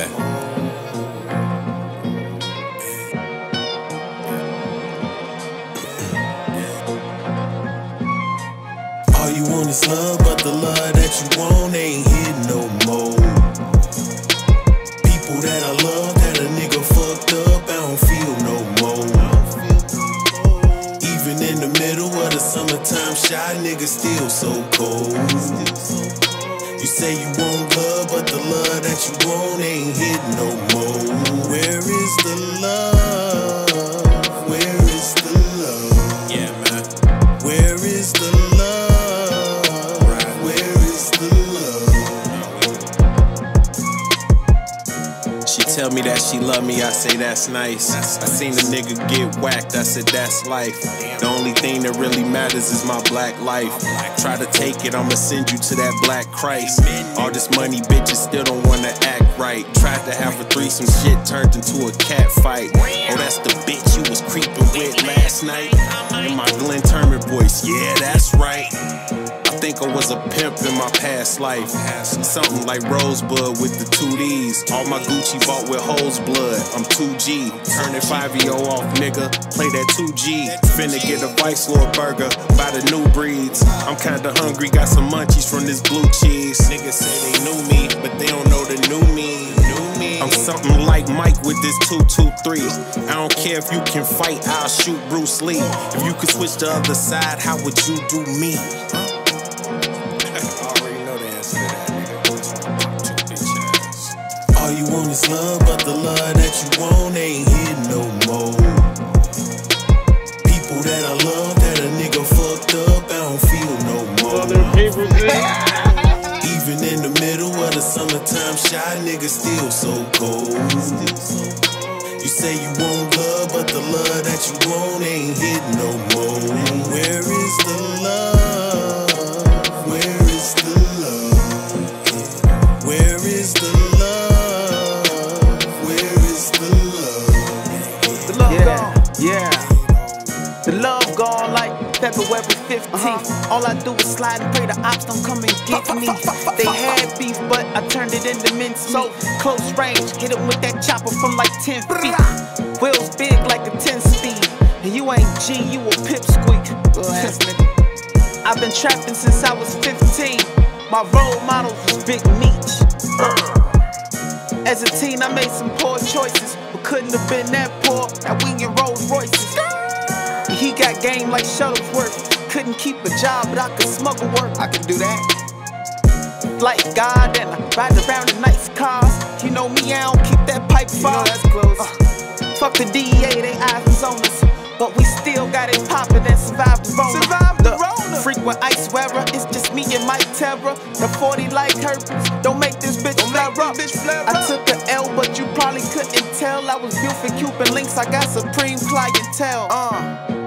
All you want is love, but the love that you want ain't here no more. People that I love, that a nigga fucked up, I don't feel no more. Even in the middle of the summertime, shy niggas still so cold. You say you want love, but the love that you want ain't tell me that she love me, I say that's nice. I seen a nigga get whacked, I said that's life. The only thing that really matters is my black life. Try to take it, I'ma send you to that black Christ. All this money, bitches still don't wanna act right. Tried to have a threesome, shit turned into a cat fight. Oh, that's the bitch you was creeping with last night. In my Glenn Turner voice, yeah, that's right. I was a pimp in my past life. Something like Rosebud with the two D's. All my Gucci bought with hoes blood. I'm 2G. Turn that 5 off, nigga. Play that 2G. Finna get a Vice Lord burger by the new breeds. I'm kinda hungry, got some munchies from this blue cheese. Niggas say they knew me, but they don't know the. New me. I'm something like Mike with this 223. I don't care if you can fight, I'll shoot Bruce Lee. If you could switch the other side, how would you do me? All you want is love, but the love that you want ain't here no more. People that I love, that a nigga fucked up, I don't feel no more. Even in the middle of the summertime, shy niggas still so cold. You say you want love, but the love that you want ain't hit no more. February 15th. Uh-huh. All I do is slide and pray the ops don't come and get me. They had beef, but I turned it into mince. So Close range, hit 'em with that chopper from like 10 feet. Wheels big like a 10 speed. And you ain't G, you a pipsqueak. Little ass nigga. I've been trapping since I was 15. My role models was Big Meech. As a teen, I made some poor choices, but couldn't have been that poor. That we in Rolls Royces. He got game like Shuttlesworth. Couldn't keep a job, but I could smuggle work. I could do that. Like God, and I ride around in nice cars. You know me, I don't keep that pipe far. You know that's close. fuck the DEA, they eyes was on us. But we still got it poppin' and survived the Rona. Survived the Rona. Frequent ice wearer, it's just me and Mic Terror. The 40 like herpes, don't make this bitch flare up. bitch flare I up. took an L, but you probably couldn't tell. I was built for Cuban links, I got supreme clientele. Uh,